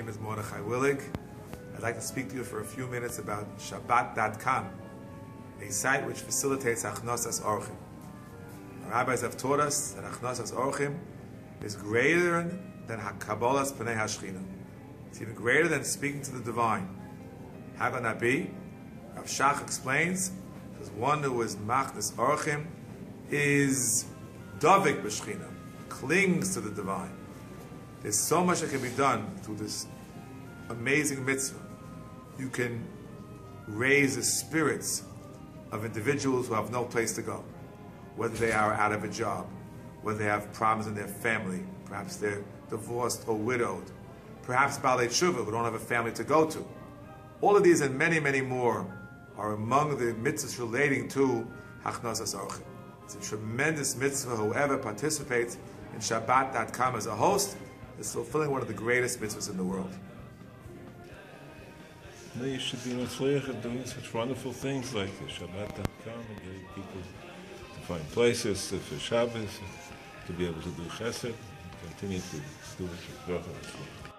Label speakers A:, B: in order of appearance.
A: Mordechai Willig. I'd like to speak to you for a few minutes about Shabbat.com, a site which facilitates Achnosas Orchim. Our rabbis have taught us that Achnosas Orchim is greater than Kabbalas Pnei Hashchina. It's even greater than speaking to the divine. How can that be? Rav Shach explains, because one who is Machnas Orchim is Davik B'Shchina, clings to the divine. There's so much that can be done through this amazing mitzvah. You can raise the spirits of individuals who have no place to go, whether they are out of a job, whether they have problems in their family, perhaps they're divorced or widowed, perhaps Balei Tshuva, who don't have a family to go to. All of these and many, many more are among the mitzvahs relating to Hachnosas Orchim. It's a tremendous mitzvah. Whoever participates in Shabbat.com as a host is fulfilling one of the greatest mitzvahs in the world.
B: No, you should be Matzliach doing such wonderful things like the Shabbat.com and getting people to find places for Shabbos, to be able to do chesed, continue to do you're